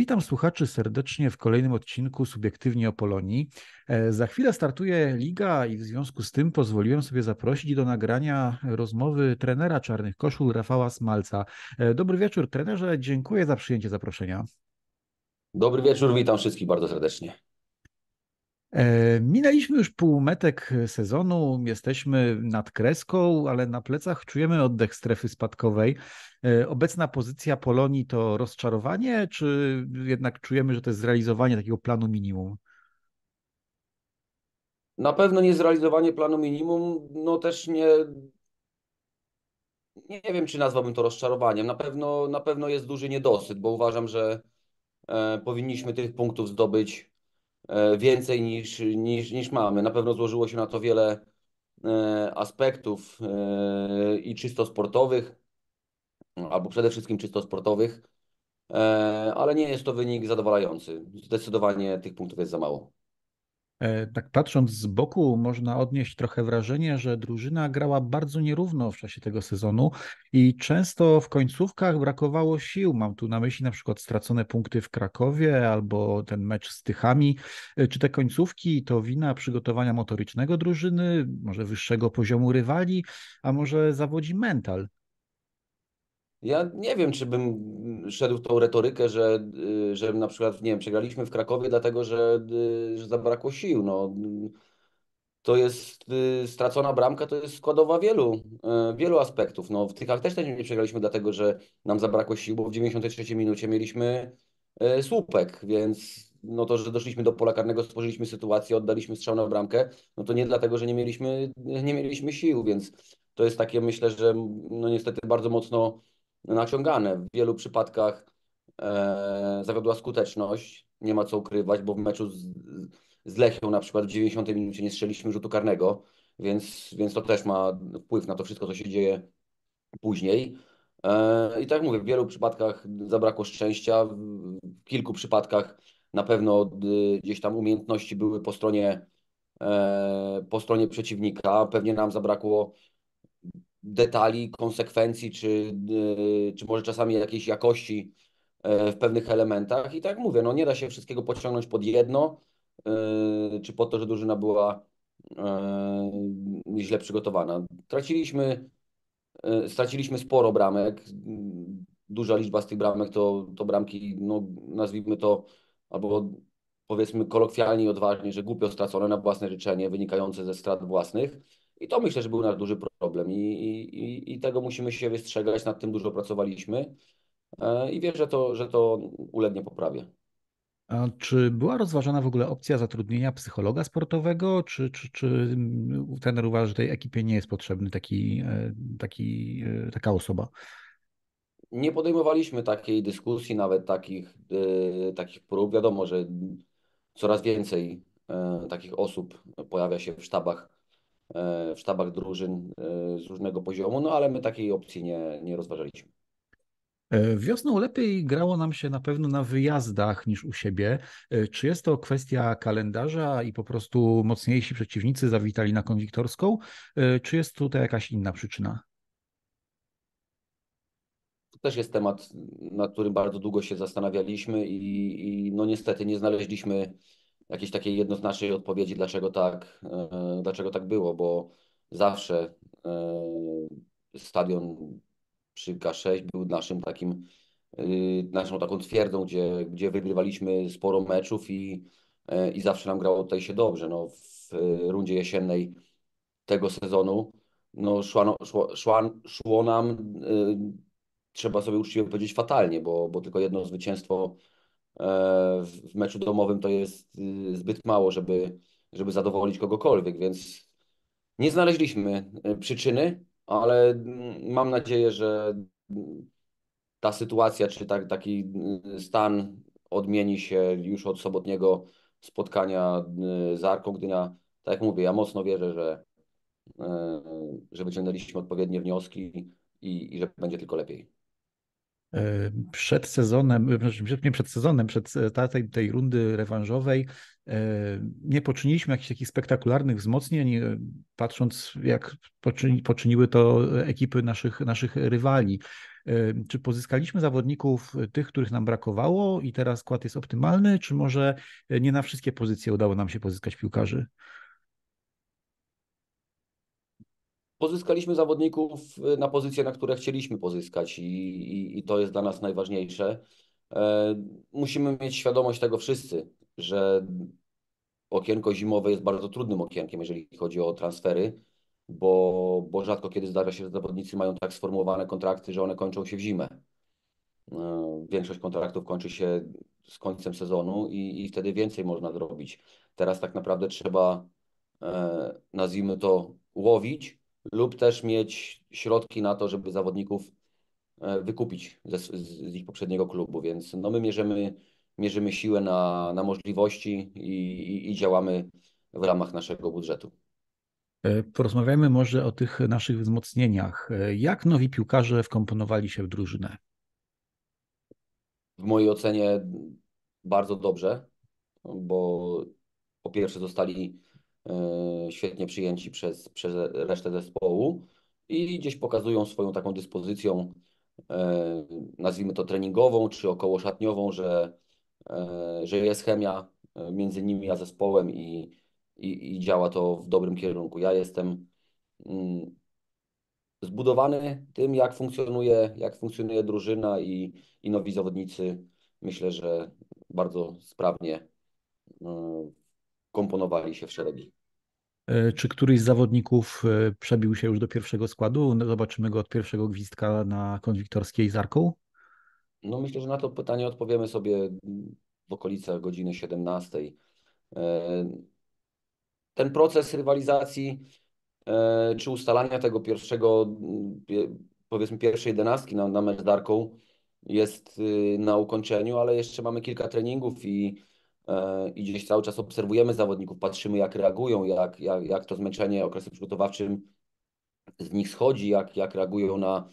Witam słuchaczy serdecznie w kolejnym odcinku Subiektywnie o Polonii. E, za chwilę startuje liga i w związku z tym pozwoliłem sobie zaprosić do nagrania rozmowy trenera Czarnych Koszul Rafała Smalca. E, dobry wieczór trenerze, dziękuję za przyjęcie zaproszenia. Dobry wieczór, witam wszystkich bardzo serdecznie. E, minęliśmy już półmetek sezonu, jesteśmy nad kreską, ale na plecach czujemy oddech strefy spadkowej. E, obecna pozycja Polonii to rozczarowanie, czy jednak czujemy, że to jest zrealizowanie takiego planu minimum? Na pewno nie zrealizowanie planu minimum, no też nie, nie wiem, czy nazwałbym to rozczarowaniem. Na pewno, na pewno jest duży niedosyt, bo uważam, że e, powinniśmy tych punktów zdobyć więcej niż, niż, niż mamy. Na pewno złożyło się na to wiele e, aspektów e, i czysto sportowych, albo przede wszystkim czysto sportowych, e, ale nie jest to wynik zadowalający. Zdecydowanie tych punktów jest za mało. E, tak patrząc z boku, można odnieść trochę wrażenie, że drużyna grała bardzo nierówno w czasie tego sezonu i często w końcówkach brakowało sił. Mam tu na myśli na przykład stracone punkty w Krakowie albo ten mecz z Tychami. E, czy te końcówki to wina przygotowania motorycznego drużyny, może wyższego poziomu rywali, a może zawodzi mental? Ja nie wiem, czy bym szedł w tą retorykę, że, y, że na przykład, nie wiem, przegraliśmy w Krakowie dlatego, że, y, że zabrakło sił. No, to jest y, stracona bramka, to jest składowa wielu, wielu aspektów. No, w Tychach też nie przegraliśmy dlatego, że nam zabrakło sił, bo w 93 minucie mieliśmy słupek, więc no to, że doszliśmy do pola karnego, stworzyliśmy sytuację, oddaliśmy strzał na bramkę, no to nie dlatego, że nie mieliśmy, nie mieliśmy sił, więc to jest takie, myślę, że no niestety bardzo mocno naciągane. W wielu przypadkach e, zawiodła skuteczność, nie ma co ukrywać, bo w meczu z, z Lechią na przykład w 90 minucie nie strzeliśmy rzutu karnego, więc, więc to też ma wpływ na to wszystko, co się dzieje później. E, I tak mówię, w wielu przypadkach zabrakło szczęścia, w kilku przypadkach na pewno y, gdzieś tam umiejętności były po stronie, e, po stronie przeciwnika. Pewnie nam zabrakło detali, konsekwencji, czy, y, czy może czasami jakiejś jakości e, w pewnych elementach. I tak mówię, no nie da się wszystkiego pociągnąć pod jedno, e, czy pod to, że drużyna była e, źle przygotowana. Traciliśmy, straciliśmy sporo bramek. Duża liczba z tych bramek to, to bramki, no nazwijmy to, albo powiedzmy kolokwialnie i odważnie, że głupio stracone na własne życzenie, wynikające ze strat własnych. I to myślę, że był nasz duży problem i, i, i tego musimy się wystrzegać, nad tym dużo pracowaliśmy e, i wierzę, to, że to ulegnie poprawie. A czy była rozważana w ogóle opcja zatrudnienia psychologa sportowego, czy, czy, czy ten uważa, że tej ekipie nie jest potrzebny taki, e, taki, e, taka osoba? Nie podejmowaliśmy takiej dyskusji, nawet takich, takich prób. Wiadomo, że coraz więcej takich osób pojawia się w sztabach w sztabach drużyn e, z różnego poziomu, no ale my takiej opcji nie, nie rozważaliśmy. E, wiosną lepiej grało nam się na pewno na wyjazdach niż u siebie. Czy jest to kwestia kalendarza i po prostu mocniejsi przeciwnicy zawitali na konwiktorską, czy jest tutaj jakaś inna przyczyna? To też jest temat, nad którym bardzo długo się zastanawialiśmy i, i no niestety nie znaleźliśmy jakiejś takiej jednoznacznej odpowiedzi, dlaczego tak, e, dlaczego tak było, bo zawsze e, stadion przy K6 był naszym takim, e, naszą taką twierdzą, gdzie, gdzie wygrywaliśmy sporo meczów i, i zawsze nam grało tutaj się dobrze. No, w rundzie jesiennej tego sezonu no, szła, szło, szła, szło nam, trzeba sobie uczciwie powiedzieć, fatalnie, bo, bo tylko jedno zwycięstwo w meczu domowym to jest y, zbyt mało, żeby, żeby zadowolić kogokolwiek, więc nie znaleźliśmy e, przyczyny, ale mm, mam nadzieję, że ta sytuacja, czy tak, taki y, stan odmieni się już od sobotniego spotkania y, z Arką Gdynia. Tak jak mówię, ja mocno wierzę, że, e, że wyciągnęliśmy odpowiednie wnioski i, i że będzie tylko lepiej. E, przed sezonem, znaczy, nie przed sezonem, przed tej, tej rundy rewanżowej e, nie poczyniliśmy jakichś takich spektakularnych wzmocnień, e, patrząc jak poczyni, poczyniły to ekipy naszych, naszych rywali. Czy pozyskaliśmy zawodników tych, których nam brakowało i teraz skład jest optymalny, czy może nie na wszystkie pozycje udało nam się pozyskać piłkarzy? Pozyskaliśmy zawodników na pozycje, na które chcieliśmy pozyskać i, i, i to jest dla nas najważniejsze. E, musimy mieć świadomość tego wszyscy, że okienko zimowe jest bardzo trudnym okienkiem, jeżeli chodzi o transfery, bo, bo rzadko kiedy zdarza się, że zawodnicy mają tak sformułowane kontrakty, że one kończą się w zimę. E, większość kontraktów kończy się z końcem sezonu i, i wtedy więcej można zrobić. Teraz tak naprawdę trzeba, e, nazwijmy to, łowić lub też mieć środki na to, żeby zawodników e, wykupić z, z ich poprzedniego klubu, więc no my mierzymy, mierzymy siłę na, na możliwości i, i, i działamy w ramach naszego budżetu. E, porozmawiajmy może o tych naszych wzmocnieniach. E, jak nowi piłkarze wkomponowali się w drużynę? W mojej ocenie bardzo dobrze, bo po pierwsze zostali świetnie przyjęci przez, przez resztę zespołu i gdzieś pokazują swoją taką dyspozycją, e, nazwijmy to treningową czy okołoszatniową, że, e, że jest chemia między nimi a zespołem i, i, i działa to w dobrym kierunku. Ja jestem mm, zbudowany tym, jak funkcjonuje, jak funkcjonuje drużyna i, i nowi zawodnicy. Myślę, że bardzo sprawnie komponowali się w szeregi. E, czy któryś z zawodników e, przebił się już do pierwszego składu? No, zobaczymy go od pierwszego gwizdka na konwiktorskiej z Arką? No myślę, że na to pytanie odpowiemy sobie w okolicach godziny 17. E, ten proces rywalizacji czy ustalania tego pierwszego, powiedzmy pierwszej jedenastki na, na mecz z Arką jest y, na ukończeniu, ale jeszcze mamy kilka treningów i i gdzieś cały czas obserwujemy zawodników, patrzymy jak reagują, jak, jak, jak to zmęczenie okresem przygotowawczym z nich schodzi, jak, jak reagują na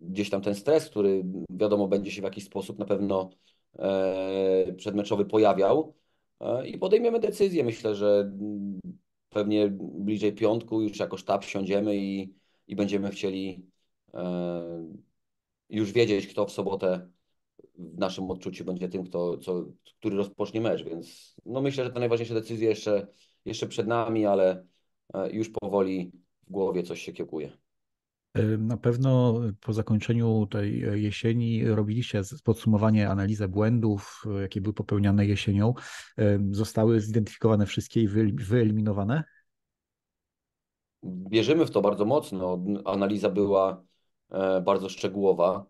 gdzieś tam ten stres, który wiadomo będzie się w jakiś sposób na pewno e, przedmeczowy pojawiał e, i podejmiemy decyzję. Myślę, że pewnie bliżej piątku już jako sztab siądziemy i, i będziemy chcieli już wiedzieć, kto w sobotę w naszym odczuciu będzie tym, kto, co, który rozpocznie mecz, więc no myślę, że te najważniejsze decyzje jeszcze, jeszcze przed nami, ale e, już powoli w głowie coś się kiełkuje. E, na pewno po zakończeniu tej jesieni robiliście podsumowanie, analizę błędów, jakie były popełniane jesienią. E, zostały zidentyfikowane wszystkie i wyeliminowane? Wierzymy w to bardzo mocno. Analiza była bardzo szczegółowa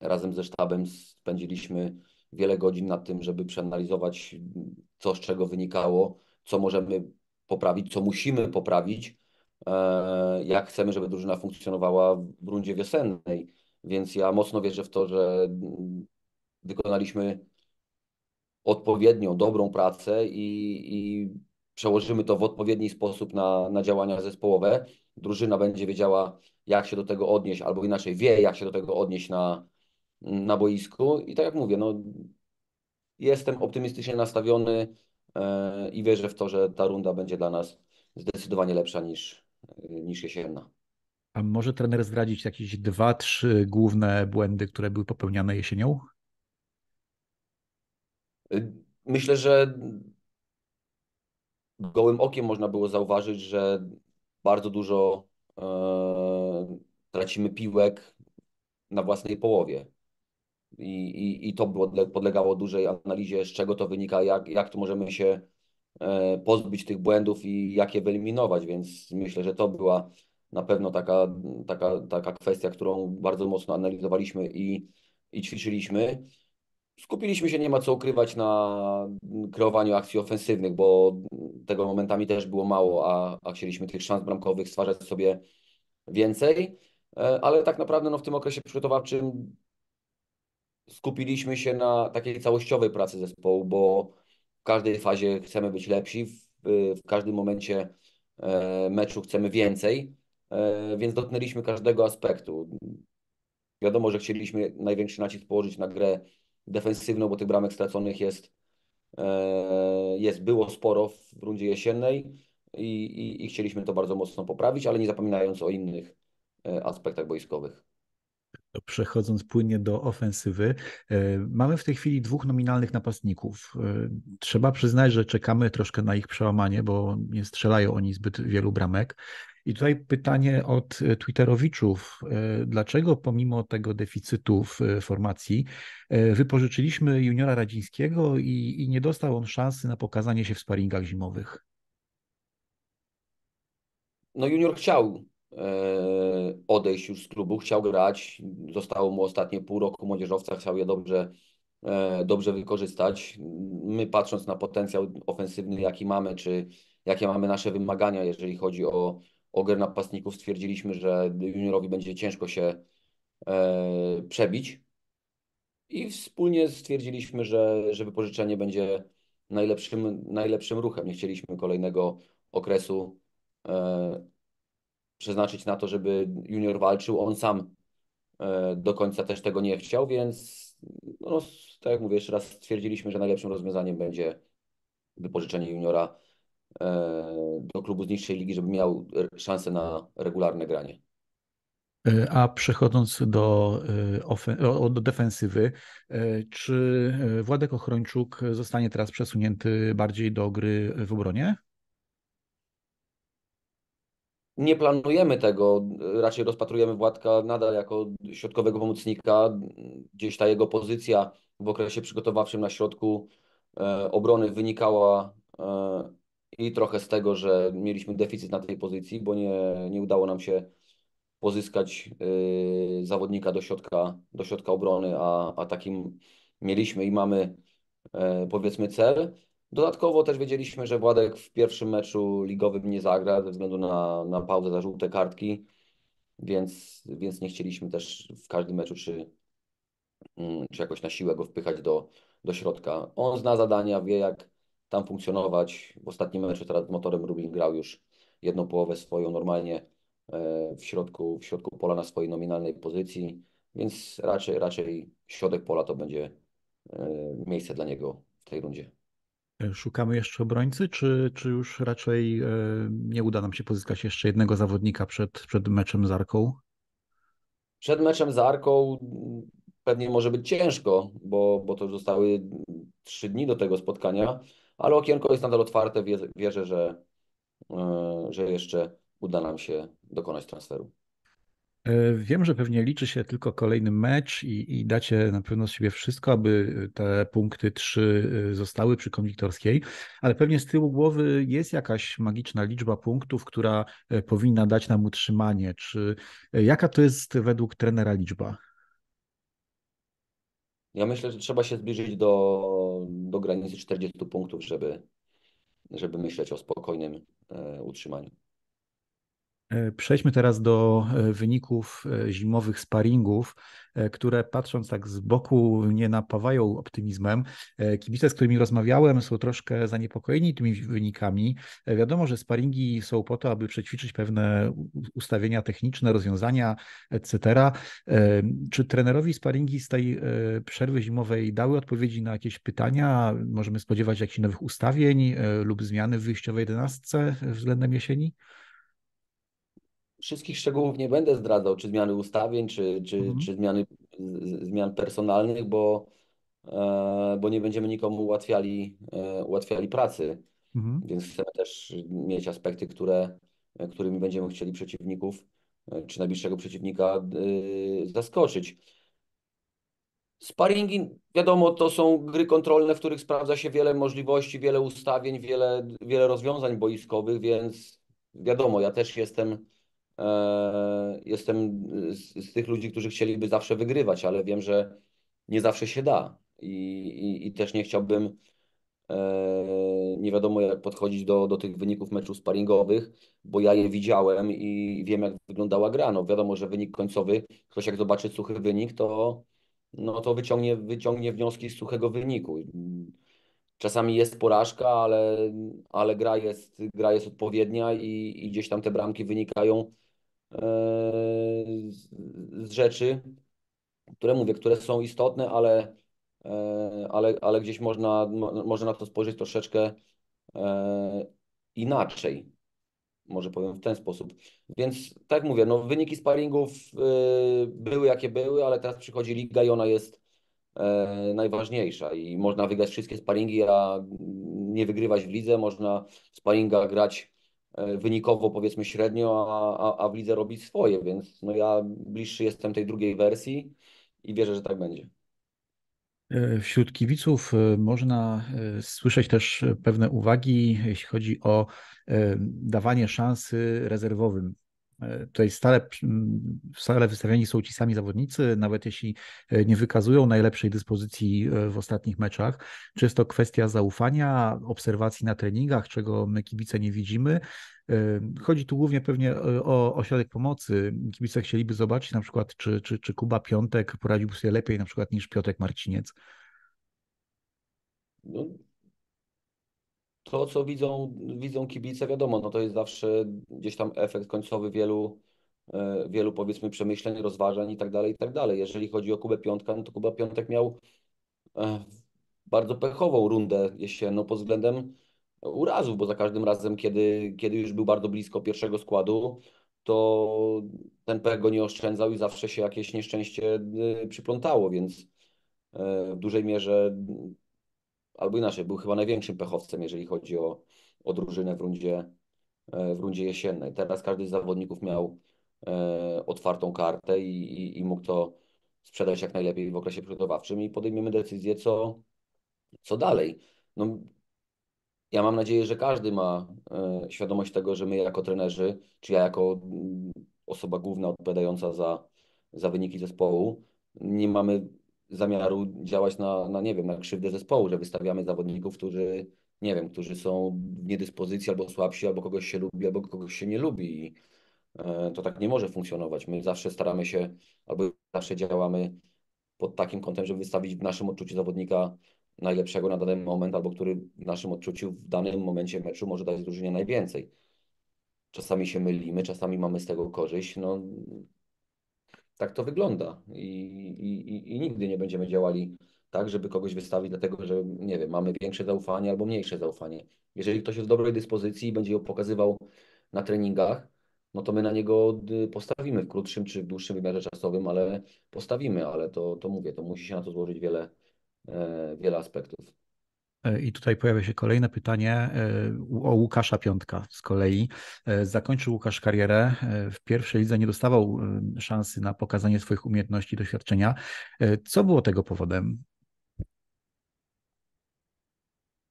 razem ze sztabem spędziliśmy wiele godzin nad tym, żeby przeanalizować, co z czego wynikało, co możemy poprawić, co musimy poprawić, e, jak chcemy, żeby drużyna funkcjonowała w rundzie wiosennej. Więc ja mocno wierzę w to, że wykonaliśmy odpowiednią, dobrą pracę i, i przełożymy to w odpowiedni sposób na, na działania zespołowe. Drużyna będzie wiedziała, jak się do tego odnieść, albo inaczej wie, jak się do tego odnieść na, na boisku. I tak jak mówię, no, jestem optymistycznie nastawiony e, i wierzę w to, że ta runda będzie dla nas zdecydowanie lepsza niż, niż jesienna. A może trener zdradzić jakieś dwa, trzy główne błędy, które były popełniane jesienią? Myślę, że gołym okiem można było zauważyć, że bardzo dużo e, tracimy piłek na własnej połowie i, i, i to podlegało dużej analizie, z czego to wynika, jak, jak tu możemy się e, pozbyć tych błędów i jak je wyeliminować, więc myślę, że to była na pewno taka, taka, taka kwestia, którą bardzo mocno analizowaliśmy i, i ćwiczyliśmy. Skupiliśmy się, nie ma co ukrywać, na kreowaniu akcji ofensywnych, bo tego momentami też było mało, a, a chcieliśmy tych szans bramkowych stwarzać sobie więcej. E, ale tak naprawdę no, w tym okresie przygotowawczym skupiliśmy się na takiej całościowej pracy zespołu, bo w każdej fazie chcemy być lepsi, w, w każdym momencie e, meczu chcemy więcej, e, więc dotknęliśmy każdego aspektu. Wiadomo, że chcieliśmy największy nacisk położyć na grę defensywną, bo tych bramek straconych jest, e, jest było sporo w rundzie jesiennej i, i, i chcieliśmy to bardzo mocno poprawić, ale nie zapominając o innych aspektach boiskowych. Przechodząc płynnie do ofensywy, e, mamy w tej chwili dwóch nominalnych napastników. E, trzeba przyznać, że czekamy troszkę na ich przełamanie, bo nie strzelają oni zbyt wielu bramek. I tutaj pytanie od Twitterowiczów. E, dlaczego pomimo tego deficytu w formacji wypożyczyliśmy juniora Radzińskiego i, i nie dostał on szansy na pokazanie się w sparingach zimowych? No junior chciał odejść już z klubu, chciał grać. Zostało mu ostatnie pół roku młodzieżowca, chciał je dobrze, e, dobrze wykorzystać. My patrząc na potencjał ofensywny, jaki mamy, czy jakie mamy nasze wymagania, jeżeli chodzi o, o grę napastników, stwierdziliśmy, że juniorowi będzie ciężko się e, przebić. I wspólnie stwierdziliśmy, że, że wypożyczenie będzie najlepszym, najlepszym ruchem. Nie chcieliśmy kolejnego okresu przeznaczyć na to, żeby junior walczył. On sam e, do końca też tego nie chciał, więc no, tak jak mówię, jeszcze raz stwierdziliśmy, że najlepszym rozwiązaniem będzie wypożyczenie juniora e, do klubu z niższej ligi, żeby miał szansę na regularne granie. E, a przechodząc do, do defensywy, czy Władek Ochrończuk zostanie teraz przesunięty bardziej do gry w obronie? Nie planujemy tego, raczej rozpatrujemy Władka nadal jako środkowego pomocnika. Gdzieś ta jego pozycja w okresie przygotowawczym na środku e, obrony wynikała e, i trochę z tego, że mieliśmy deficyt na tej pozycji, bo nie, nie udało nam się pozyskać e, zawodnika do środka, do środka obrony, a, a takim mieliśmy i mamy powiedzmy cel. Dodatkowo też wiedzieliśmy, że Władek w pierwszym meczu ligowym nie zagra ze względu na, na pauzę za żółte kartki, więc, więc nie chcieliśmy też w każdym meczu czy, mm, czy jakoś na siłę go wpychać do, do środka. On zna zadania, wie jak tam funkcjonować. W ostatnim meczu teraz motorem Rubin grał już jedną połowę swoją normalnie e, w środku, w środku pola na swojej nominalnej pozycji, więc raczej, raczej środek pola to będzie e, miejsce dla niego w tej rundzie. Szukamy jeszcze obrońcy, czy, czy już raczej e, nie uda nam się pozyskać jeszcze jednego zawodnika przed, przed meczem z Arką? Przed meczem z Arką pewnie może być ciężko, bo, bo to już zostały trzy dni do tego spotkania, ale okienko jest nadal otwarte. Wierzę, że, e, że jeszcze uda nam się dokonać transferu. E, wiem, że pewnie liczy się tylko kolejny mecz i, i, dacie na pewno z siebie wszystko, aby te punkty trzy e, zostały przy konwiktorskiej, ale pewnie z tyłu głowy jest jakaś magiczna liczba punktów, która e, powinna dać nam utrzymanie. Czy jaka to jest według trenera liczba? Ja myślę, że trzeba się zbliżyć do, do granicy 40 punktów, żeby, żeby myśleć o spokojnym utrzymaniu. E, przejdźmy teraz do e, wyników e, zimowych sparingów, które patrząc tak z boku nie napawają optymizmem. Kibice, z którymi rozmawiałem, są troszkę zaniepokojeni tymi wynikami. Wiadomo, że sparingi są po to, aby przećwiczyć pewne ustawienia techniczne, rozwiązania, etc. Czy trenerowi sparingi z tej przerwy zimowej dały odpowiedzi na jakieś pytania? Możemy spodziewać jakichś nowych ustawień lub zmiany w wyjściowej jedenastce względem jesieni? Wszystkich szczegółów nie będę zdradzał, czy zmiany ustawień, czy, czy, mhm. czy zmiany zmian personalnych, bo, e, bo nie będziemy nikomu ułatwiali, e, ułatwiali pracy. Mhm. Więc chcemy też mieć aspekty, które, którymi będziemy chcieli przeciwników, e, czy najbliższego przeciwnika zaskoczyć. Sparingi, wiadomo, to są gry kontrolne, w których sprawdza się wiele możliwości, wiele ustawień, wiele, wiele rozwiązań boiskowych, więc wiadomo, ja też jestem jestem z, z, tych ludzi, którzy chcieliby zawsze wygrywać, ale wiem, że nie zawsze się da. I, i, i też nie chciałbym e, nie wiadomo jak podchodzić do, do tych wyników meczów sparingowych, bo ja je widziałem i wiem jak wyglądała gra. No wiadomo, że wynik końcowy, ktoś jak zobaczy suchy wynik, to, no to wyciągnie, wyciągnie wnioski z suchego wyniku. Czasami jest porażka, ale, ale gra, jest, gra jest odpowiednia i, i gdzieś tam te bramki wynikają z rzeczy, które mówię, które są istotne, ale, e, ale, ale gdzieś można, można na to spojrzeć troszeczkę e, inaczej. może powiem w ten sposób. Więc tak mówię, no wyniki sparingów były jakie były, ale teraz przychodzi liga i ona jest najważniejsza i można wygrać wszystkie sparingi, a nie wygrywać w lidze, można sparinga grać wynikowo powiedzmy średnio, a, a, w lidze robić swoje, więc no ja bliższy jestem tej drugiej wersji i wierzę, że tak będzie. E, wśród kibiców e, można e, słyszeć też pewne uwagi, jeśli chodzi o dawanie szansy rezerwowym. Tutaj stale, stale wystawiani są ci sami zawodnicy, nawet jeśli nie wykazują najlepszej dyspozycji w ostatnich meczach. Czy jest to kwestia zaufania, obserwacji na treningach, czego my kibice nie widzimy, Chodzi tu głównie pewnie e, o ośrodek pomocy. Kibice chcieliby zobaczyć na przykład, czy, czy, czy Kuba Piątek poradził sobie lepiej na przykład niż Piotrek Marciniec. No, to, co widzą, widzą kibice, wiadomo, no to jest zawsze gdzieś tam efekt końcowy wielu, e, wielu powiedzmy przemyśleń, rozważań i tak dalej, i tak dalej. Jeżeli chodzi o Kubę Piątka, no to Kuba Piątek miał e, bardzo pechową rundę jesienną pod względem urazów, bo za każdym razem, kiedy, kiedy już był bardzo blisko pierwszego składu, to ten pech go nie oszczędzał i zawsze się jakieś nieszczęście y, przyplątało, więc e, w dużej mierze, albo inaczej, był chyba największym pechowcem, jeżeli chodzi o, o drużynę w rundzie, e, w rundzie jesiennej. Teraz każdy z zawodników miał e, otwartą kartę i, i, i mógł to sprzedać jak najlepiej w okresie przygotowawczym i podejmiemy decyzję, co, co dalej. No, ja mam nadzieję, że każdy ma e, świadomość tego, że my jako trenerzy, czy ja jako mm, osoba główna odpowiadająca za, za wyniki zespołu, nie mamy zamiaru działać na, na, nie wiem, na krzywdę zespołu, że wystawiamy zawodników, którzy, nie wiem, którzy są w niedyspozycji albo słabsi, albo kogoś się lubi, albo kogoś się nie lubi. I e, to tak nie może funkcjonować. My zawsze staramy się, albo zawsze działamy pod takim kątem, żeby wystawić w naszym odczuciu zawodnika najlepszego na dany moment, albo który w naszym odczuciu w danym momencie meczu może dać drużynie najwięcej. Czasami się mylimy, czasami mamy z tego korzyść. No, tak to wygląda I, i, i nigdy nie będziemy działali tak, żeby kogoś wystawić, dlatego że, nie wiem, mamy większe zaufanie albo mniejsze zaufanie. Jeżeli ktoś jest w dobrej dyspozycji i będzie ją pokazywał na treningach, no to my na niego postawimy w krótszym czy w dłuższym wymiarze czasowym, ale postawimy, ale to, to mówię, to musi się na to złożyć wiele, E, wiele aspektów. E, I tutaj pojawia się kolejne pytanie e, o Łukasza Piątka z kolei. Zakończył Łukasz karierę. W pierwszej lidze nie dostawał szansy na pokazanie swoich umiejętności, doświadczenia. Co było tego powodem?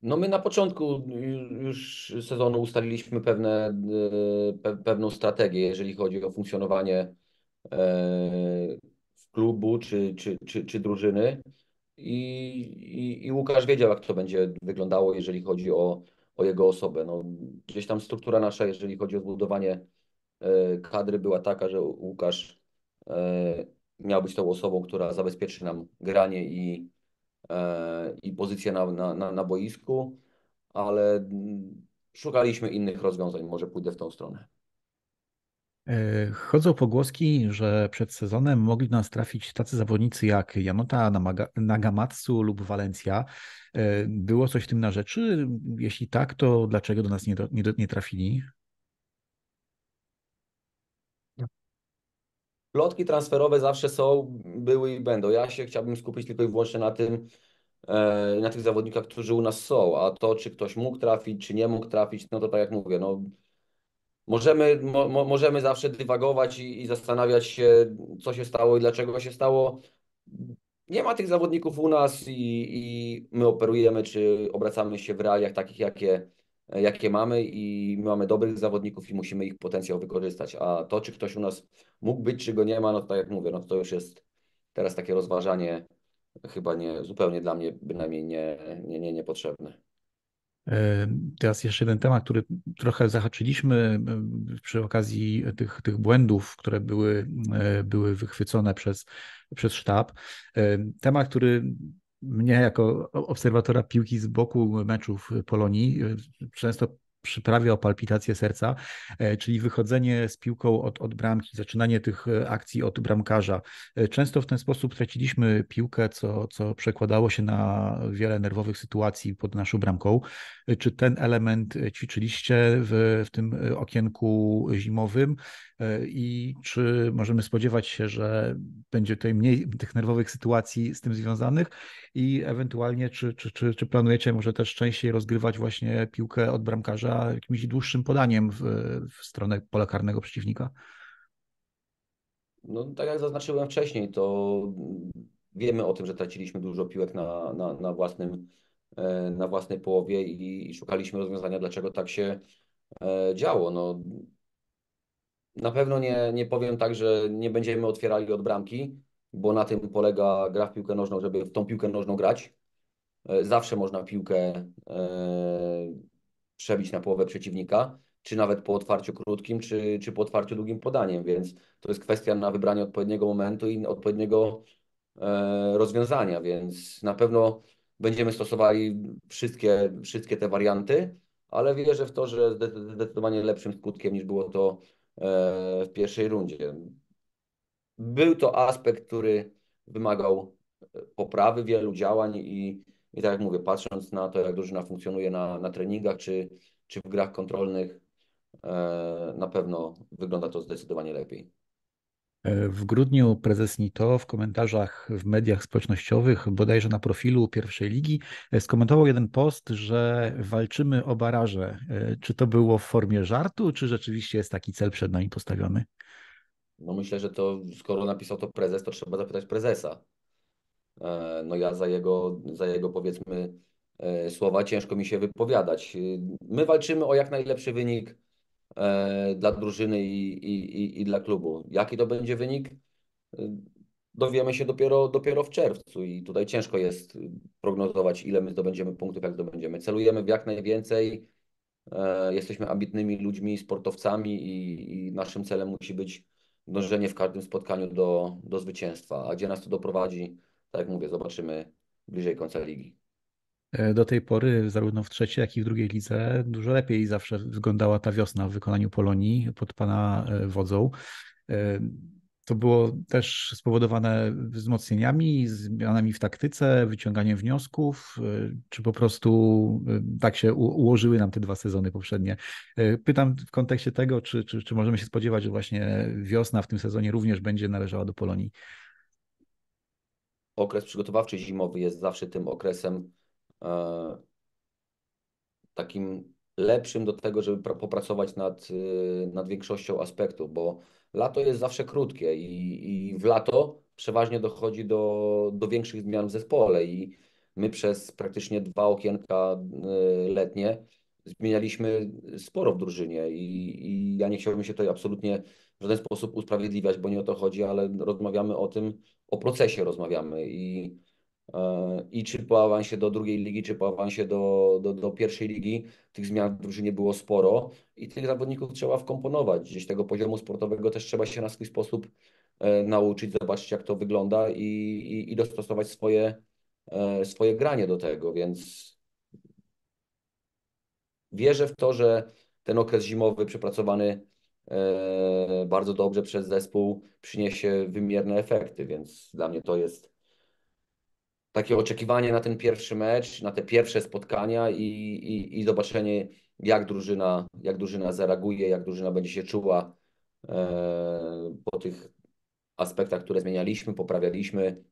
No my na początku już sezonu ustaliliśmy pewne, pewną strategię, jeżeli chodzi o funkcjonowanie klubu czy, czy, czy, czy drużyny. I, i, i Łukasz wiedział, jak to będzie wyglądało, jeżeli chodzi o, o jego osobę. No, gdzieś tam struktura nasza, jeżeli chodzi o zbudowanie e, kadry, była taka, że Łukasz e, miał być tą osobą, która zabezpieczy nam granie i, e, i pozycję na, na, na, boisku, ale mm, szukaliśmy innych rozwiązań. Może pójdę w tą stronę. E, chodzą pogłoski, że przed sezonem mogli nas trafić tacy zawodnicy jak Janota Nagamatsu lub Valencia. E, było coś w tym na rzeczy? Jeśli tak, to dlaczego do nas nie, nie, nie trafili? Plotki transferowe zawsze są, były i będą. Ja się chciałbym skupić tylko i wyłącznie na tym, e, na tych zawodnikach, którzy u nas są, a to, czy ktoś mógł trafić, czy nie mógł trafić, no to tak jak mówię, no Możemy, mo, możemy zawsze dywagować i, i zastanawiać się, co się stało i dlaczego się stało. Nie ma tych zawodników u nas i, i my operujemy, czy obracamy się w realiach takich, jakie, jakie mamy i my mamy dobrych zawodników i musimy ich potencjał wykorzystać. A to, czy ktoś u nas mógł być, czy go nie ma, no tak jak mówię, no to już jest teraz takie rozważanie chyba nie, zupełnie dla mnie bynajmniej nie, nie, nie, niepotrzebne. E, teraz jeszcze jeden temat, który trochę zahaczyliśmy e, przy okazji tych, tych błędów, które były, e, były wychwycone przez, przez sztab. Temat, który mnie jako obserwatora piłki z boku meczów Polonii często przyprawia o palpitację serca, czyli wychodzenie z piłką od, od bramki, zaczynanie tych akcji od bramkarza. Często w ten sposób traciliśmy piłkę, co, co przekładało się na wiele nerwowych sytuacji pod naszą bramką. Czy ten element ćwiczyliście w, w tym okienku zimowym i czy możemy spodziewać się, że będzie tutaj mniej tych nerwowych sytuacji z tym związanych i ewentualnie czy, czy, czy, czy planujecie może też częściej rozgrywać właśnie piłkę od bramkarza jakimś dłuższym podaniem w, w stronę pola karnego przeciwnika? No, tak jak zaznaczyłem wcześniej, to wiemy o tym, że traciliśmy dużo piłek na, na, na, własnym, e, na własnej połowie i, i szukaliśmy rozwiązania, dlaczego tak się e, działo. No, na pewno nie, nie powiem tak, że nie będziemy otwierali od bramki, bo na tym polega gra w piłkę nożną, żeby w tą piłkę nożną grać. E, zawsze można piłkę przebić na połowę przeciwnika, czy nawet po otwarciu krótkim, czy, czy po otwarciu długim podaniem, więc to jest kwestia na wybranie odpowiedniego momentu i odpowiedniego e, rozwiązania, więc na pewno będziemy stosowali wszystkie, wszystkie te warianty, ale wierzę w to, że zdecydowanie lepszym skutkiem niż było to e, w pierwszej rundzie. Był to aspekt, który wymagał poprawy wielu działań i, i tak jak mówię, patrząc na to, jak drużyna funkcjonuje na, na treningach czy, czy w grach kontrolnych, E, na pewno wygląda to zdecydowanie lepiej. E, w grudniu prezes NITO w komentarzach w mediach społecznościowych, bodajże na profilu pierwszej ligi, e, skomentował jeden post, że walczymy o baraże. Czy to było w formie żartu, czy rzeczywiście jest taki cel przed nami postawiony? No myślę, że to skoro napisał to prezes, to trzeba zapytać prezesa. No ja za jego, za jego powiedzmy słowa ciężko mi się wypowiadać. My walczymy o jak najlepszy wynik E, dla drużyny i, i, i dla klubu. Jaki to będzie wynik? E, dowiemy się dopiero, dopiero w czerwcu i tutaj ciężko jest prognozować, ile my zdobędziemy punktów, jak zdobędziemy. Celujemy w jak najwięcej. E, jesteśmy ambitnymi ludźmi, sportowcami i, i naszym celem musi być dążenie w każdym spotkaniu do, do zwycięstwa. A gdzie nas to doprowadzi, tak jak mówię, zobaczymy bliżej końca ligi. E, do tej pory, zarówno w trzeciej, jak i w drugiej lidze, dużo lepiej zawsze wyglądała ta wiosna w wykonaniu Polonii pod pana e, wodzą. E, to było też spowodowane wzmocnieniami, zmianami w taktyce, wyciąganiem wniosków, czy po prostu tak się ułożyły nam te dwa sezony poprzednie. Pytam w kontekście tego, czy, czy, czy możemy się spodziewać, że właśnie wiosna w tym sezonie również będzie należała do Polonii? Okres przygotowawczy zimowy jest zawsze tym okresem, E, takim lepszym do tego, żeby popracować nad, y, nad większością aspektów, bo lato jest zawsze krótkie i, i w lato przeważnie dochodzi do, do większych zmian w zespole i my przez praktycznie dwa okienka y, letnie zmienialiśmy sporo w drużynie i, i ja nie chciałbym się tutaj absolutnie w żaden sposób usprawiedliwiać, bo nie o to chodzi, ale rozmawiamy o tym, o procesie rozmawiamy i i czy po awansie do drugiej ligi, czy po awansie do, do, do pierwszej ligi, tych zmian w drużynie było sporo i tych zawodników trzeba wkomponować. Gdzieś tego poziomu sportowego też trzeba się na swój sposób e, nauczyć, zobaczyć jak to wygląda i, i, i dostosować swoje, e, swoje granie do tego, więc wierzę w to, że ten okres zimowy przepracowany e, bardzo dobrze przez zespół przyniesie wymierne efekty, więc dla mnie to jest takie oczekiwanie na ten pierwszy mecz, na te pierwsze spotkania i, i, i zobaczenie, jak drużyna, jak drużyna zareaguje, jak drużyna będzie się czuła e, po tych aspektach, które zmienialiśmy, poprawialiśmy,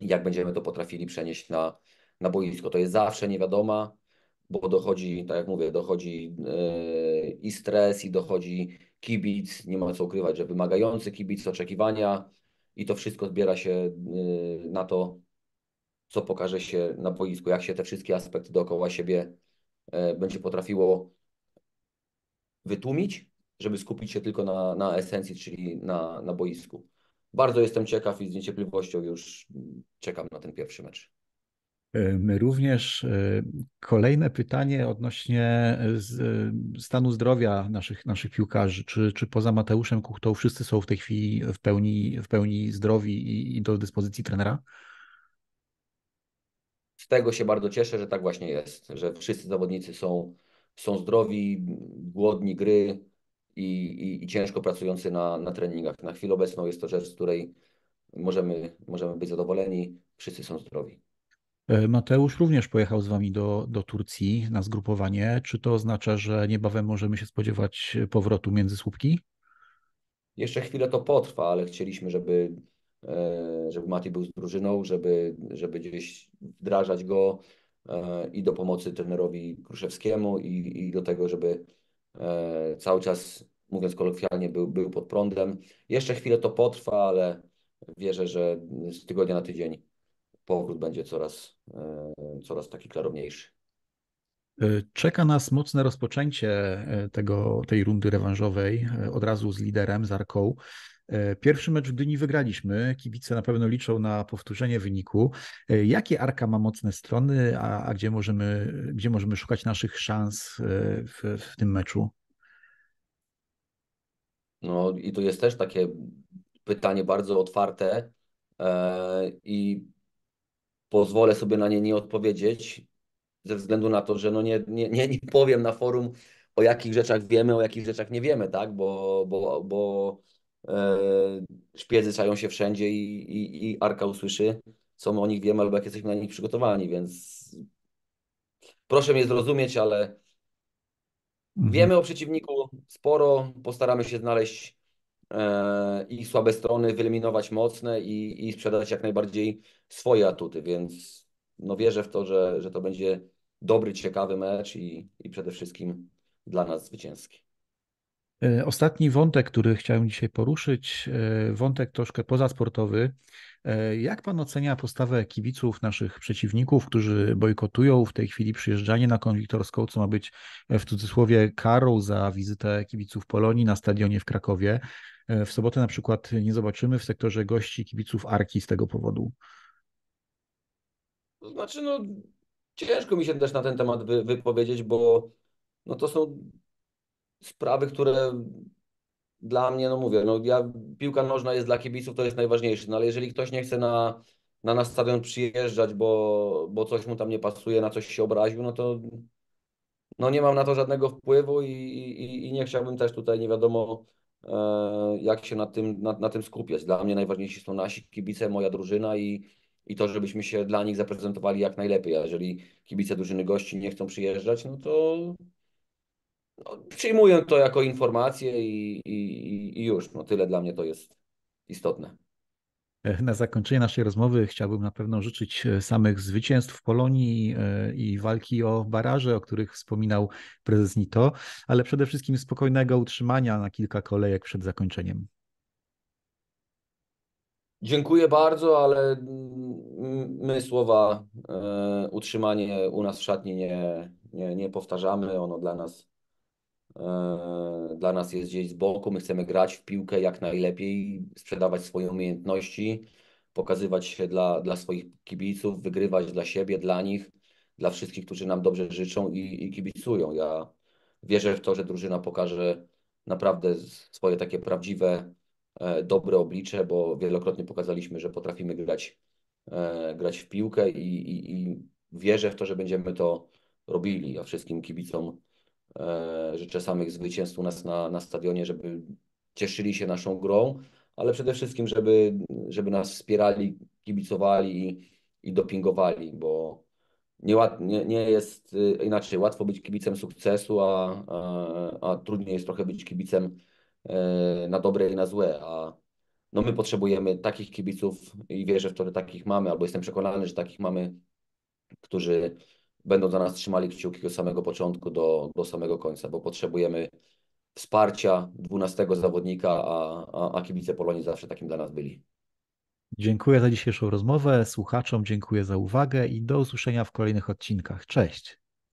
jak będziemy to potrafili przenieść na, na boisko. To jest zawsze niewiadoma, bo dochodzi, tak jak mówię, dochodzi e, i stres, i dochodzi kibic, nie ma co ukrywać, że wymagający kibic, oczekiwania i to wszystko zbiera się e, na to, co pokaże się na boisku, jak się te wszystkie aspekty dookoła siebie e, będzie potrafiło wytłumić, żeby skupić się tylko na, na esencji, czyli na, na boisku. Bardzo jestem ciekaw i z niecierpliwością już czekam na ten pierwszy mecz. E, my również. E, kolejne pytanie odnośnie stanu zdrowia naszych, naszych piłkarzy. Czy, czy poza Mateuszem Kuchtą wszyscy są w tej chwili w pełni, w pełni zdrowi i, i do dyspozycji trenera? z tego się bardzo cieszę, że tak właśnie jest, że wszyscy zawodnicy są są zdrowi, głodni gry i, i, i ciężko pracujący na, na treningach. Na chwilę obecną jest to rzecz, z której możemy, możemy być zadowoleni. Wszyscy są zdrowi. E, Mateusz również pojechał z wami do, do Turcji na zgrupowanie. Czy to oznacza, że niebawem możemy się spodziewać powrotu między słupki? Jeszcze chwilę to potrwa, ale chcieliśmy, żeby, e, żeby Mati był z drużyną, żeby, żeby gdzieś wdrażać go e, i do pomocy trenerowi Kruszewskiemu i, i do tego, żeby cały czas, mówiąc kolokwialnie, był, był pod prądem. Jeszcze chwilę to potrwa, ale wierzę, że z tygodnia na tydzień powrót będzie coraz, e, coraz taki klarowniejszy. E, czeka nas mocne rozpoczęcie e, tego, tej rundy rewanżowej od razu z liderem, z Arką. Pierwszy mecz w Gdyni wygraliśmy. Kibice na pewno liczą na powtórzenie wyniku. Jakie Arka ma mocne strony, a, a gdzie, możemy, gdzie możemy szukać naszych szans w, w tym meczu? No i tu jest też takie pytanie bardzo otwarte i pozwolę sobie na nie nie odpowiedzieć, ze względu na to, że no nie, nie, nie, nie powiem na forum, o jakich rzeczach wiemy, o jakich rzeczach nie wiemy, tak? Bo, bo, bo e, szpiedzy czają się wszędzie i, i, i Arka usłyszy, co my o nich wiemy, albo jak jesteśmy na nich przygotowani, więc proszę mnie zrozumieć, ale mhm. wiemy o przeciwniku sporo, postaramy się znaleźć E, i słabe strony, wyeliminować mocne i, i sprzedać jak najbardziej swoje atuty, więc no wierzę w to, że, że to będzie dobry, ciekawy mecz i, i przede wszystkim dla nas zwycięski. E, ostatni wątek, który chciałem dzisiaj poruszyć, e, wątek troszkę pozasportowy. Jak pan ocenia postawę kibiców naszych przeciwników, którzy bojkotują w tej chwili przyjeżdżanie na konwiktorską, co ma być w cudzysłowie karą za wizytę kibiców Polonii na stadionie w Krakowie? E, w sobotę na przykład nie zobaczymy w sektorze gości kibiców Arki z tego powodu. To znaczy, no ciężko mi się też na ten temat wy, wypowiedzieć, bo no to są sprawy, które dla mnie, no mówię, no ja, piłka nożna jest dla kibiców, to jest najważniejsze, no ale jeżeli ktoś nie chce na, na nasz stadion przyjeżdżać, bo, bo coś mu tam nie pasuje, na coś się obraził, no to no nie mam na to żadnego wpływu i, i, i nie chciałbym też tutaj nie wiadomo jak się na tym, na, na tym skupiać. Dla mnie najważniejsi są nasi kibice, moja drużyna i, i to, żebyśmy się dla nich zaprezentowali jak najlepiej. A jeżeli kibice drużyny gości nie chcą przyjeżdżać, no to no, przyjmuję to jako informację i, i, i już. No, tyle dla mnie to jest istotne. Na zakończenie naszej rozmowy chciałbym na pewno życzyć e, samych zwycięstw w Polonii e, i walki o baraże, o których wspominał prezes Nito, ale przede wszystkim spokojnego utrzymania na kilka kolejek przed zakończeniem. Dziękuję bardzo, ale my słowa e, utrzymanie u nas w szatni nie, nie, nie powtarzamy. Ono dla nas dla nas jest gdzieś z boku. My chcemy grać w piłkę jak najlepiej, sprzedawać swoje umiejętności, pokazywać się dla, dla swoich kibiców, wygrywać dla siebie, dla nich, dla wszystkich, którzy nam dobrze życzą i, i kibicują. Ja wierzę w to, że drużyna pokaże naprawdę swoje takie prawdziwe, e, dobre oblicze, bo wielokrotnie pokazaliśmy, że potrafimy grać, e, grać w piłkę i, i, i wierzę w to, że będziemy to robili. A wszystkim kibicom życzę samych zwycięstw u nas na, na stadionie, żeby cieszyli się naszą grą, ale przede wszystkim, żeby, żeby nas wspierali, kibicowali i, i dopingowali, bo nie, nie, nie jest y, inaczej. Łatwo być kibicem sukcesu, a, a, a trudniej jest trochę być kibicem e, na dobre i na złe. A no my potrzebujemy takich kibiców i wierzę w to, że takich mamy, albo jestem przekonany, że takich mamy, którzy będą za nas trzymali kciuki od samego początku do, do samego końca, bo potrzebujemy wsparcia 12 zawodnika, a, a, a kibice Polonii zawsze takim dla nas byli. Dziękuję za dzisiejszą rozmowę. Słuchaczom dziękuję za uwagę i do usłyszenia w kolejnych odcinkach. Cześć.